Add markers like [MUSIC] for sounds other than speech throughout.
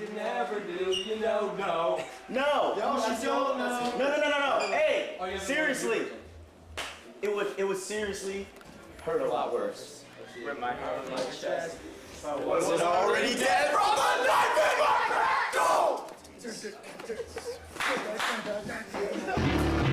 you never do, you know, no. No. Yo, she don't know. No, no, no, no, no. Hey, Oh, yeah, seriously. It would, it would seriously hurt a lot worse. Rip my heart on my chest. Was it already dead from the knife in my back? Go! [LAUGHS]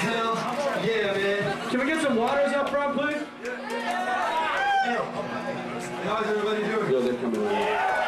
Hell, yeah, man. Can we get some waters up front, please? Yeah. How's everybody doing? Yo, they're coming in.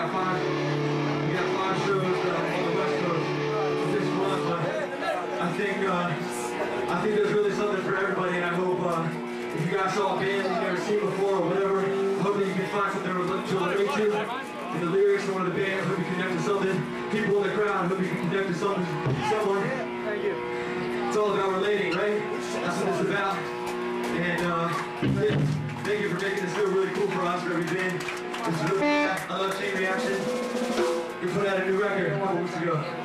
Got five, we got five shows uh, on the West Coast this month. But I think, uh, I think there's really something for everybody, and I hope uh, if you guys saw a band you've never seen before or whatever, I hope that you can find something to relate to. In the lyrics of one of the bands, hope you connect to something. People in the crowd, hope you can connect to something, someone. Thank you. It's all about relating, right? That's what it's about. And uh, yeah, thank you for making this feel really cool for us, for every band. This is I love Chain Reaction. You put out a new record a couple weeks ago.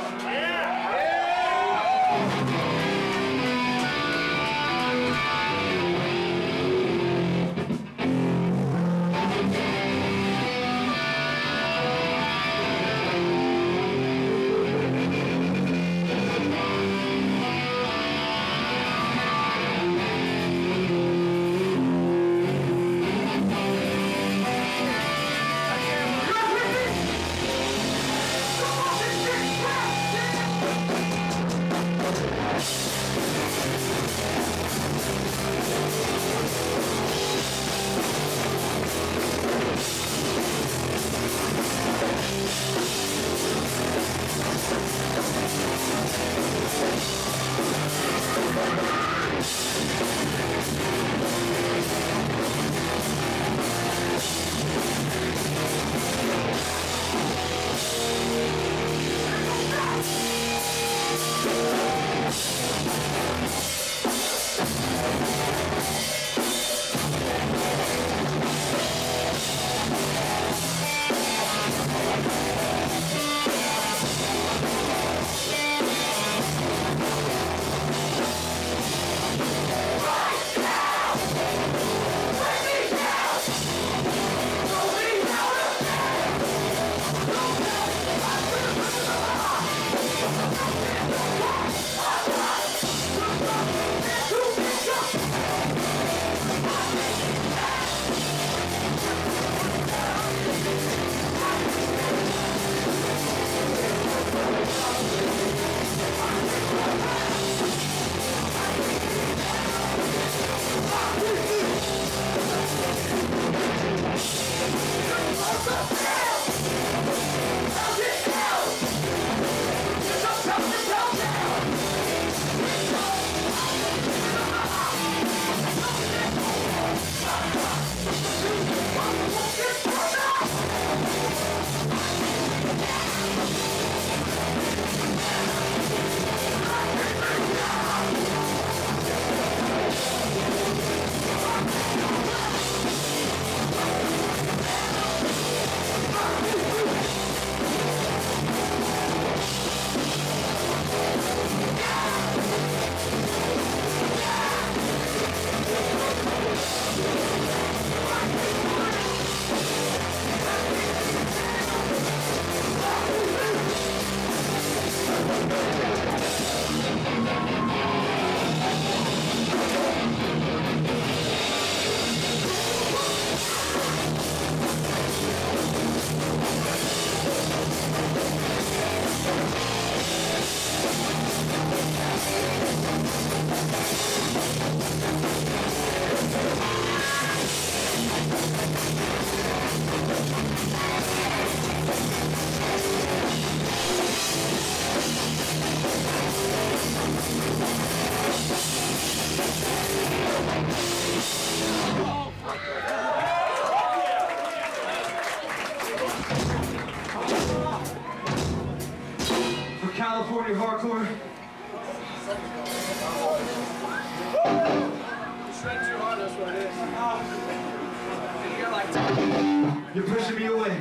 You're pushing me away.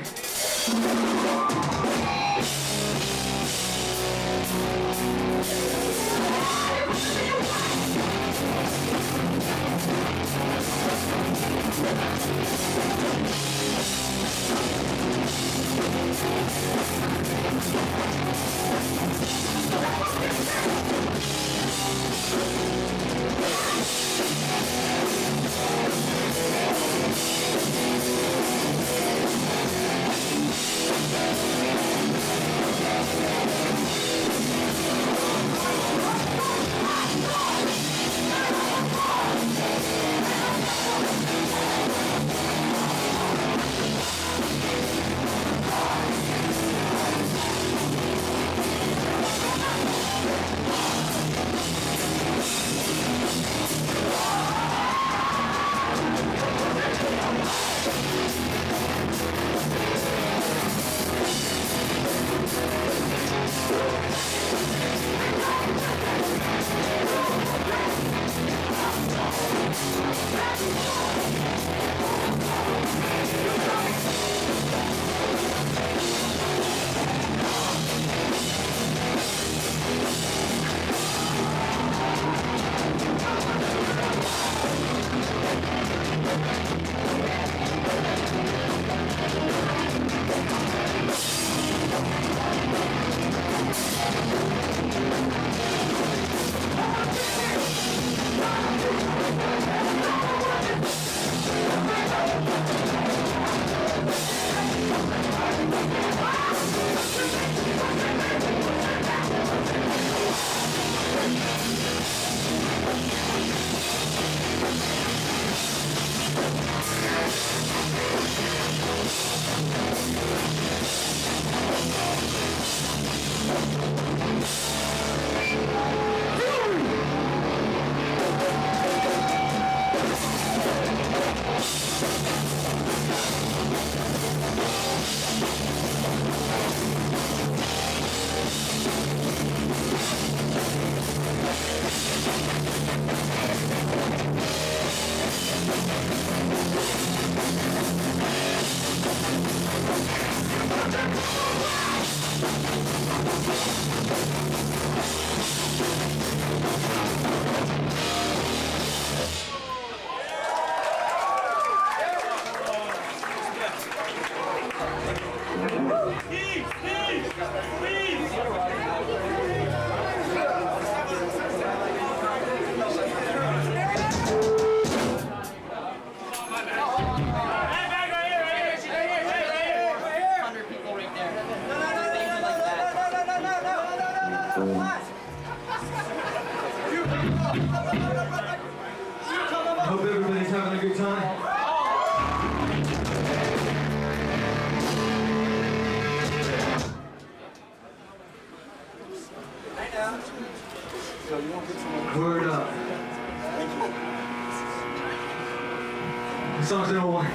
The song's number one.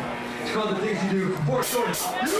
It's called The Things You Do. Four stories. You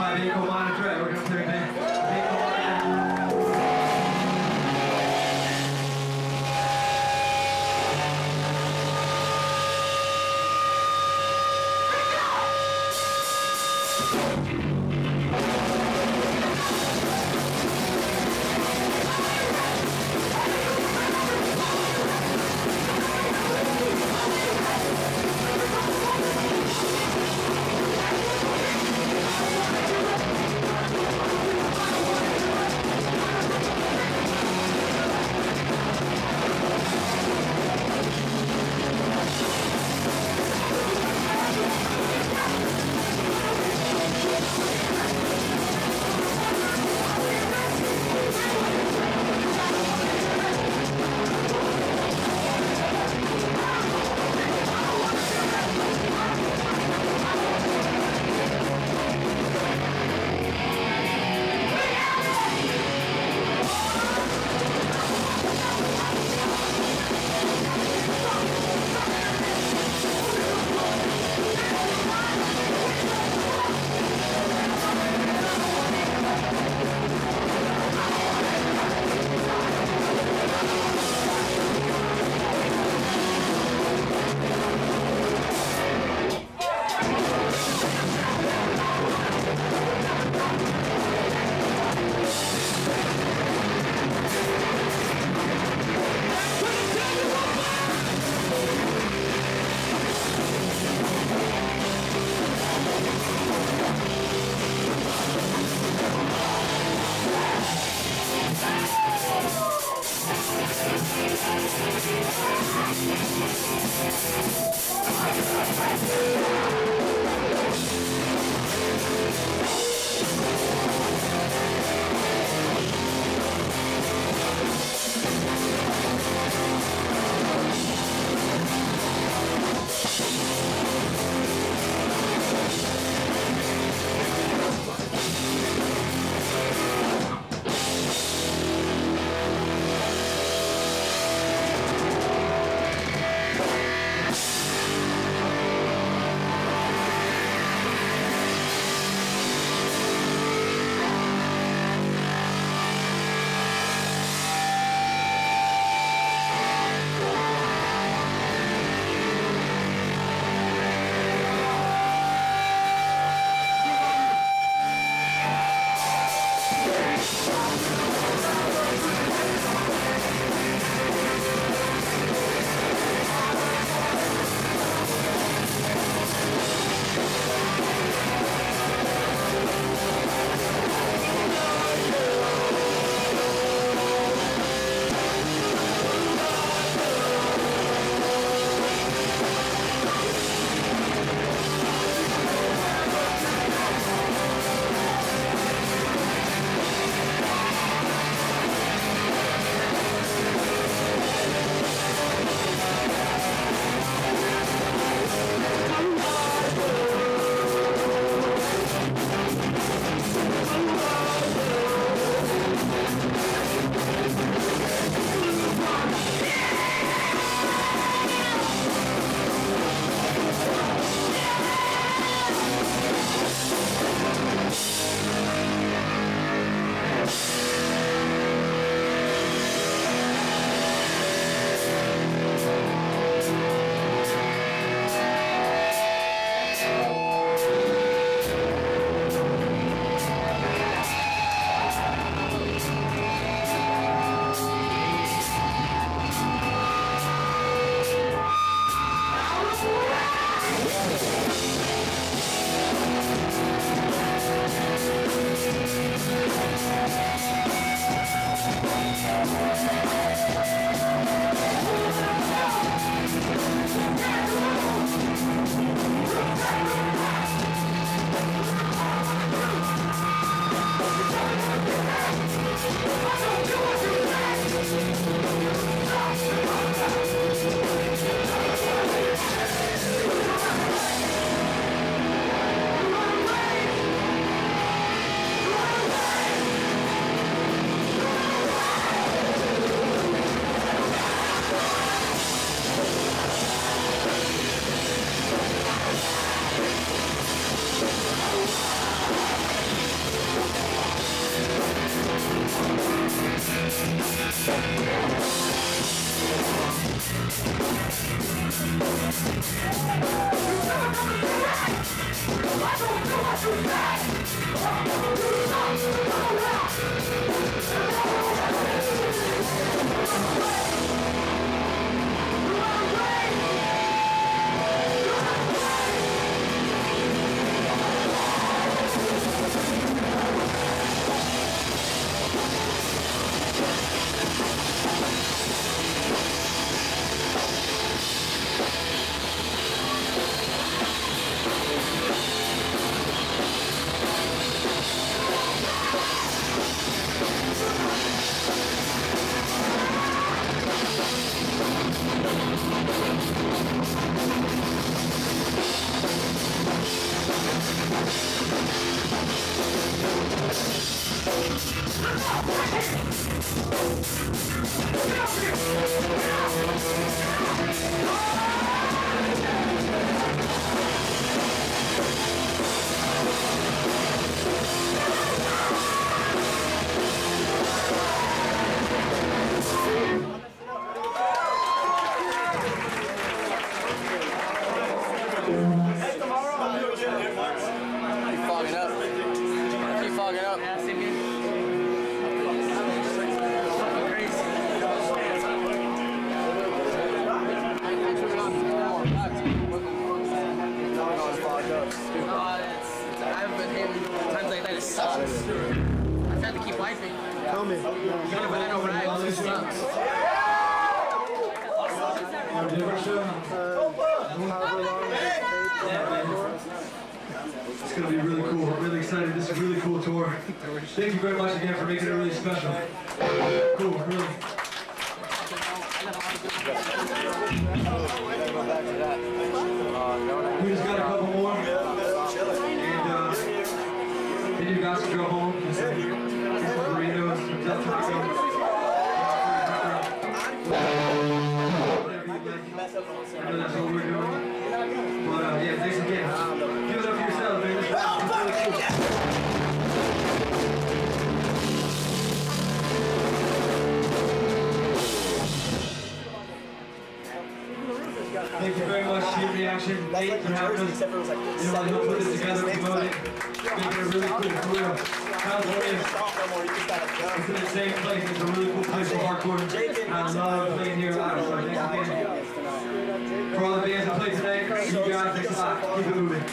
might be a line of. We're going to play it special. Cool, really. We just got a couple more. And uh, then you guys can go home. Get some, get some burritos, some Del Taco. Whatever you'd like. I know that's what we're doing. But uh, yeah, thanks again. action. That's like New Jersey, except it was like know, put it together, a really cool career. In the same place. It's a really cool place for hardcore. I love playing here. For all the bands that play today, you guys are top. Keep it moving.